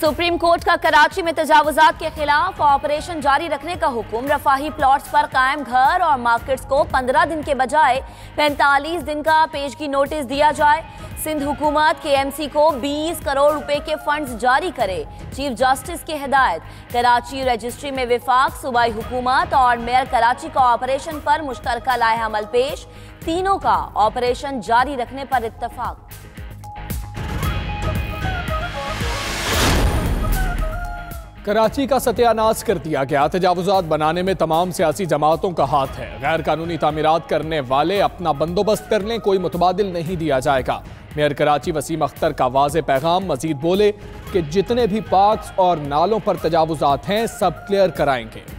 Supreme court کا کراچی میں تجاوزات کے خلاف آپریشن جاری رکھنے کا حکم، رفاہی پلاٹس پر قائم گھر اور مارکیٹس کو پندرہ دن کے بجائے پینتالیس دن کا پیشگی نوٹس دیا جائے۔ سندھ حکومت کے ایم سی کو بیس کروڑ روپے کے فنڈز جاری کرے۔ چیف جسٹس کی ہدایت۔ کراچی رجسٹری میں وفاق صوبائی حکومت اور میئر کراچی کا آپریشن پر مشترکہ لائحہ عمل پیش۔ تینوں کا آپریشن جاری رکھنے پر اتفاق۔ کراچی کا ستیہ ناس کر دیا گیا۔ تجاوزات بنانے میں تمام سیاسی جماعتوں کا ہاتھ ہے۔ غیر قانونی تعمیرات کرنے والے اپنا بندوبست کر لیں، کوئی متبادل نہیں دیا جائے گا۔ میئر کراچی وسیم اختر کا واضح پیغام مزید بولے کہ جتنے بھی پارکس اور نالوں پر تجاوزات ہیں، سب کلیئر کرائیں گے۔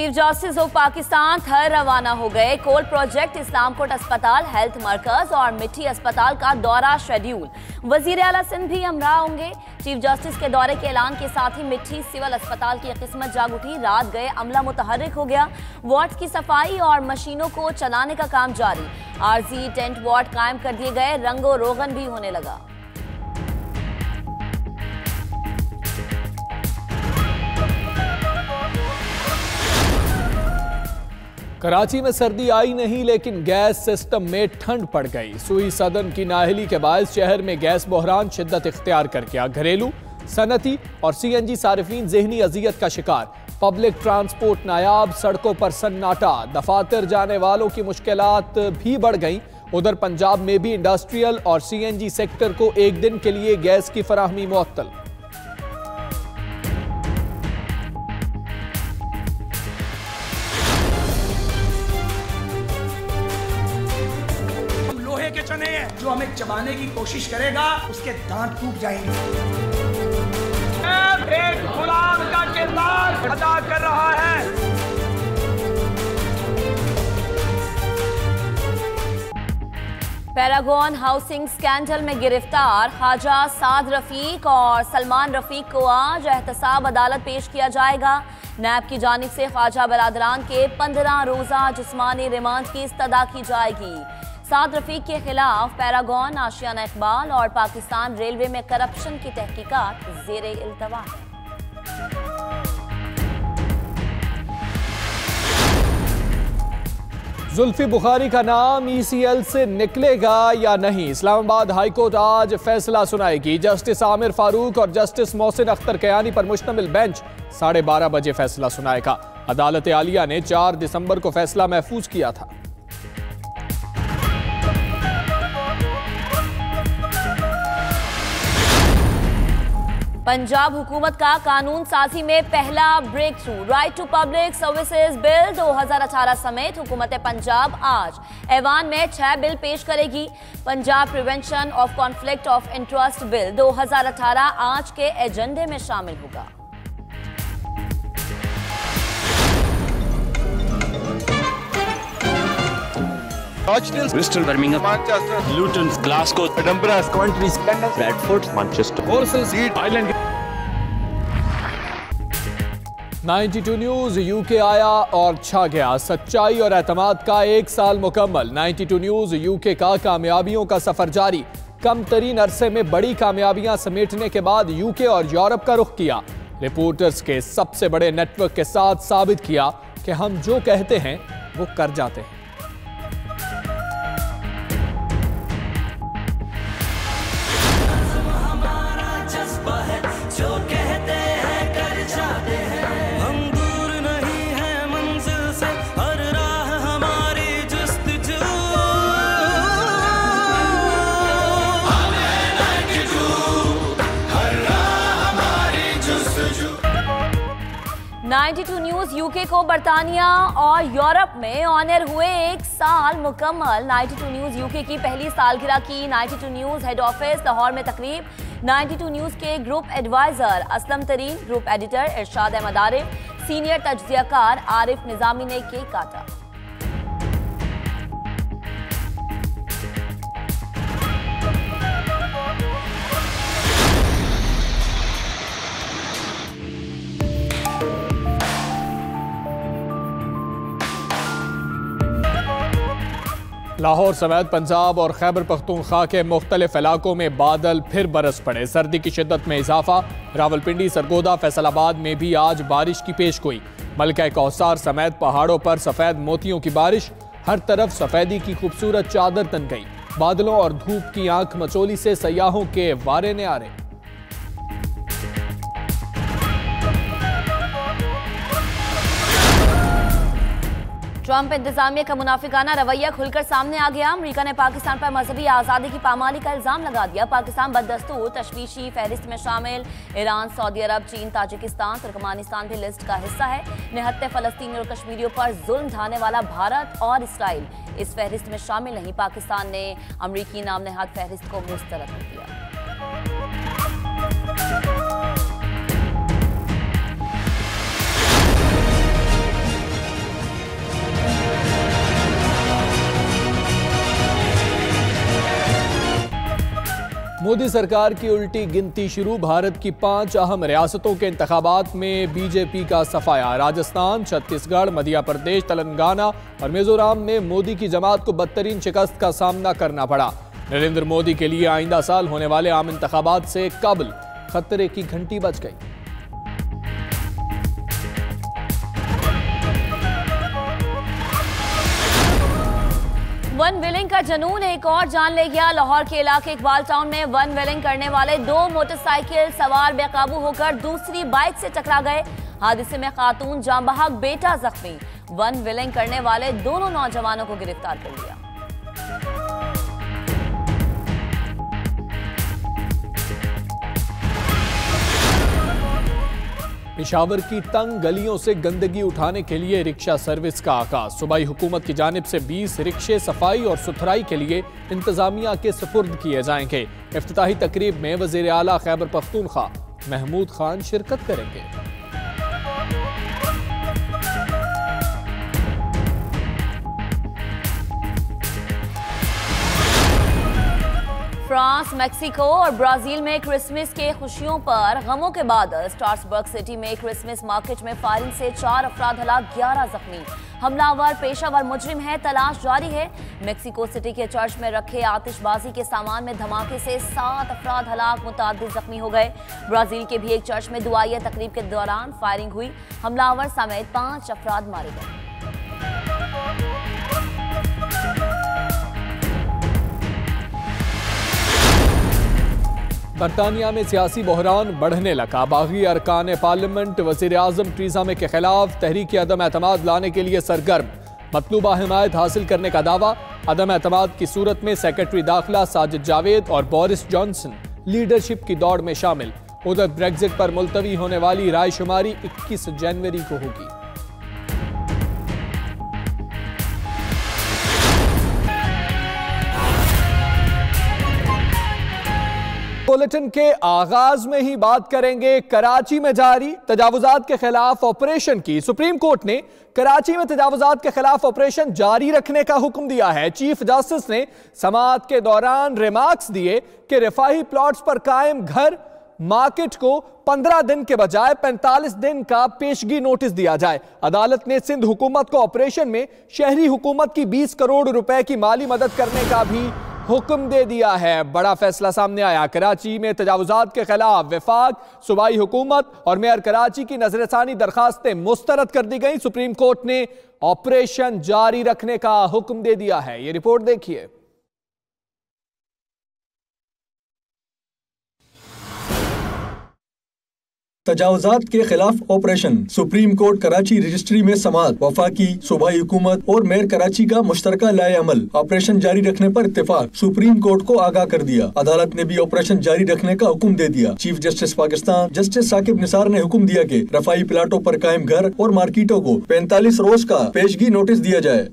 Chief justice of Pakistan Thar روانہ ہو گئے۔ کول پروجیکٹ اسلام کوٹ اسپتال، ہیلتھ مرکز اور مٹھی اسپتال کا دورہ شیڈیول۔ وزیر اعلیٰ سندھ بھی ہمراہ ہوں گے۔ چیف جاسٹس کے دورے کے اعلان کے ساتھ ہی مٹھی سیول اسپتال کی قسمت جاگ اٹھی۔ رات گئے، عملہ متحرک ہو گیا۔ وارڈ کی صفائی اور مشینوں کو چلانے کا کام جاری۔ عارضی ٹینٹ وارڈ قائم کر دیے گئے۔ رنگ و روغن بھی ہونے لگا۔ کراچی میں سردی آئی نہیں لیکن گیس سسٹم میں ٹھنڈ پڑ گئی۔ سوئی صدن کی ناہلی کے باعث شہر میں گیس بحران شدت اختیار کر گیا۔ گھریلو، صنعتی اور سی این جی صارفین ذہنی اذیت کا شکار۔ پبلک ٹرانسپورٹ نایاب سڑکوں پر سناٹا۔ دفاتر جانے والوں کی مشکلات بھی بڑھ گئیں۔ ادھر پنجاب میں بھی انڈسٹریل اور سی این جی سیکٹر کو ایک دن کے لیے گیس کی فراہمی معطل۔ سوچا نہیں ہے جو ہمیں چبانے کی کوشش کرے گا اس کے دانت ٹوٹ جائیں گے۔ ایک غلام کا کردار ادا کر رہا ہے۔ پیراگون ہاؤسنگ سکینڈل میں گرفتار خواجہ سعد رفیق اور سلمان رفیق کو آج احتساب عدالت پیش کیا جائے گا۔ نیب کی جانب سے خواجہ برادران کے پندرہ روزہ جسمانی ریمانڈ کی استدا کی جائے گی۔ سعد رفیق کے خلاف پیراگون آشیان اقبال اور پاکستان ریلوے میں کرپشن کی تحقیقات زیر التوا زلفی بخاری کا نام ای سی ایل سے نکلے گا یا نہیں؟ اسلام آباد ہائی کورٹ آج فیصلہ سنائے گی۔ جسٹس عامر فاروق اور جسٹس محسن اختر کیانی پر مشتمل بینچ ساڑھے بارہ بجے فیصلہ سنائے گا۔ عدالت عالیہ نے چار دسمبر کو فیصلہ محفوظ کیا تھا۔ پنجاب حکومت کا قانون سازی میں پہلا breakthrough right to public services bill دو ہزار اٹھارہ سمیت حکومت پنجاب آج ایوان میں چھ بل پیش کرے گی. Punjab prevention of conflict of interest bill دو ہزار اٹھارہ آج کے ایجنڈے میں شامل ہوگا. Archdale, Bristol, Birmingham, Manchester, Luton, Glasgow, Edinburgh, Coventry, London, Bradford, Manchester, Seed, Ireland. 92 news U K آیا اور چھا گیا سچائی اور اعتماد کا ایک سال مکمل 92 نیوز یو کے کا کامیابیوں کا سفر جاری کم ترین عرصے میں بڑی کامیابیاں سمیٹنے کے بعد یو کے اور یورپ کا رخ کیا ریپورٹرز کے سب سے بڑے نیٹ ورک کے ساتھ ثابت کیا کہ ہم جو کہتے ہیں وہ کر جاتے ہیں نائنٹی ٹو نیوز یو کے کو برطانیہ اور یورپ میں آنر ہوئے ایک سال مکمل۔ نائنٹی ٹو نیوز یو کے کی پہلی سالگرہ کی ninety two news head office Lahore میں تقریب۔ نائنٹی ٹو نیوز کے group adviser Aslam Tareen, group editor Irshad Ahmed Arif, senior تجزیہ کار عارف نظامی نے کیک کاٹا۔ لاہور سمیت پنجاب اور خیبر پختونخوا کے مختلف علاقوں میں بادل پھر برس پڑے۔ سردی کی شدت میں اضافہ۔ راولپنڈی، سرگودا، فیصل آباد میں بھی آج بارش کی پیش گوئی۔ ملکہ کوسار سمیت پہاڑوں پر سفید موتیوں کی بارش۔ ہر طرف سفیدی کی خوبصورت چادر تن گئی۔ بادلوں اور دھوپ کی آنکھ مچولی سے سیاحوں کے وارے نے آ رہے ٹرمپ انتظامیہ کا منافقانہ رویہ کھل کر سامنے آ گیا۔ امریکہ نے پاکستان پر مذہبی آزادی کی پامالی کا الزام لگا دیا۔ پاکستان بدستور تشویشی فہرست میں شامل۔ ایران، سعودی عرب، چین، تاجکستان، ترکمانستان بھی لسٹ کا حصہ ہے۔ نہتے فلسطینی اور کشمیریوں پر ظلم ڈھانے والا بھارت اور اسرائیل۔ اس فہرست میں شامل نہیں، پاکستان نے امریکی نام نہاد فہرست کو مسترد کر دیا۔ مودی سرکار کی الٹی گنتی شروع، بھارت کی پانچ اہم ریاستوں کے انتخابات میں بی جے پی کا صفایا راجستھان، چھتیس گڑھ، مدھیہ پردیش، تلنگانہ اور میزورام میں مودی کی جماعت کو بدترین شکست کا سامنا کرنا پڑا۔ نریندر مودی کے لیے آئندہ سال ہونے والے عام انتخابات سے قبل خطرے کی گھنٹی بچ گئی۔ ون ویلنگ کا جنون ایک اور جان لے گیا۔ لاہور کے علاقے اقبال ٹاؤن میں ون ویلنگ کرنے والے دو موٹر سائیکل سوار بے قابو ہو کر دوسری بائک سے ٹکرا گئے۔ حادثے میں خاتون جام بحق بیٹا زخمی۔ ون ویلنگ کرنے والے دونوں نوجوانوں کو گرفتار کر لیا پشاور کی تنگ گلیوں سے گندگی اٹھانے کے لیے رکشہ سروس کا آغاز۔ صوبائی حکومت کی جانب سے بیس رکشے صفائی اور ستھرائی کے لیے انتظامیہ کے سپرد کیے جائیں گے۔ افتتاحی تقریب میں وزیر اعلیٰ خیبر پختونخوا محمود خان شرکت کریں گے۔ فرانس، میکسیکو اور برازیل میں کرسمس کے خوشیوں پر غموں کے بعد سٹارسبرگ سٹی میں کرسمس مارکیٹ میں فائرنگ سے چار افراد ہلاک، گیارہ زخمی۔ حملہ آور پیشہ ور مجرم ہے، تلاش جاری ہے۔ میکسیکو سٹی کے چرچ میں رکھے آتش بازی کے سامان میں دھماکے سے سات افراد ہلاک، متعدد زخمی ہو گئے۔ برازیل کے بھی ایک چرچ میں دعائیہ تقریب کے دوران فائرنگ ہوئی۔ حملہ آور سمیت پانچ افراد مارے گئے۔ برطانیہ میں سیاسی بحران بڑھنے لگا۔ باغی ارکان پارلیمنٹ وزیر اعظم ٹریزا میں کے خلاف تحریک عدم اعتماد لانے کے لیے سرگرم۔ مطلوبہ حمایت حاصل کرنے کا دعویٰ۔ عدم اعتماد کی صورت میں سیکرٹری داخلہ ساجد جاوید اور بورس جانسن لیڈرشپ کی دوڑ میں شامل۔ ادھر بریگزٹ پر ملتوی ہونے والی رائے شماری اکیس جنوری کو ہوگی۔ بولٹن کے آغاز میں ہی بات کریں گے کراچی میں جاری تجاوزات کے خلاف آپریشن کی۔ سپریم کورٹ نے کراچی میں تجاوزات کے خلاف آپریشن جاری رکھنے کا حکم دیا ہے۔ چیف جسٹس نے سماعت کے دوران ریمارکس دیے کہ رفاہی پلاٹس پر قائم گھر مارکیٹ کو پندرہ دن کے بجائے پینتالیس دن کا پیشگی نوٹس دیا جائے۔ عدالت نے سندھ حکومت کو آپریشن میں شہری حکومت کی بیس کروڑ روپے کی مالی مدد کرنے کا بھی حکم دے دیا ہے۔ بڑا فیصلہ سامنے آیا۔ کراچی میں تجاوزات کے خلاف وفاق، صوبائی حکومت اور میئر کراچی کی نظر ثانی درخواستیں مسترد کر دی گئیں۔ سپریم کورٹ نے آپریشن جاری رکھنے کا حکم دے دیا ہے۔ یہ رپورٹ دیکھیے۔ تجاوزات کے خلاف operation supreme court Karachi registry میں سماعت، وفاقی، صوبائی حکومت اور میئر کراچی کا مشترکہ لائے عمل۔ آپریشن جاری رکھنے پر اتفاق، سپریم کورٹ کو آگاہ کر دیا۔ عدالت نے بھی آپریشن جاری رکھنے کا حکم دے دیا۔ Chief justice Pakistan, justice Saqib Nisar نے حکم دیا کہ رفائی پلاٹوں پر قائم گھر اور مارکیٹوں کو پینتالیس روز کا پیشگی نوٹس دیا جائے۔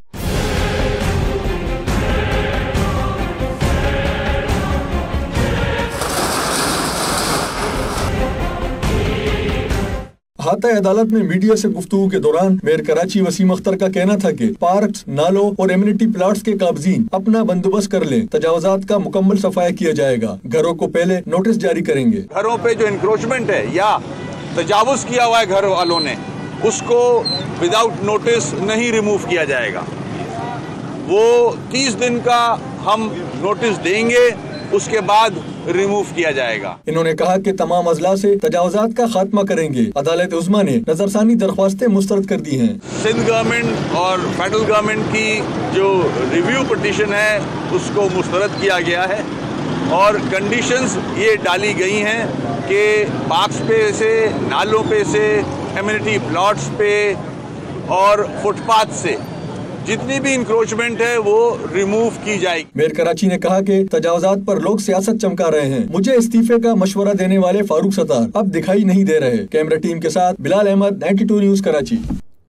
احاطہ عدالت میں میڈیا سے گفتگو کے دوران میئر کراچی وسیم اختر کا کہنا تھا کہ پارکس، نالوں اور ایمنیٹی پلاٹس کے قابضین اپنا بندوبست کر لیں، تجاوزات کا مکمل صفایا کیا جائے گا۔ گھروں کو پہلے نوٹس جاری کریں گے۔ گھروں پہ جو انکروچمنٹ ہے یا تجاوز کیا ہوا ہے گھر والوں نے، اس کو وداؤٹ نوٹس نہیں ریموو کیا جائے گا۔ وہ تیس دن کا ہم نوٹس دیں گے۔ اس کے بعد ریموو کیا جائے گا۔ انہوں نے کہا کہ تمام اضلاع سے تجاوزات کا خاتمہ کریں گے۔ عدالت عظمہ نے نظر ثانی درخواستیں مسترد کر دی ہیں۔ سندھ گورنمنٹ اور فیڈرل گورنمنٹ کی جو ریویو پٹیشن ہے اس کو مسترد کیا گیا ہے۔ اور کنڈیشنز یہ ڈالی گئی ہیں کہ پارکس پہ سے نالوں پہ سے کمیونٹی پلاٹس پہ اور فٹ پاتھ سے۔ جتنی بھی انکروچمنٹ ہے، وہ ریموو کی جائے گی۔ میئر کراچی نے کہا کہ تجاوزات پر لوگ سیاست چمکا رہے ہیں۔ مجھے استعفے کا مشورہ دینے والے فاروق ستار اب دکھائی نہیں دے رہے۔ کیمرہ ٹیم کے ساتھ بلال احمد 92 نیوز کراچی۔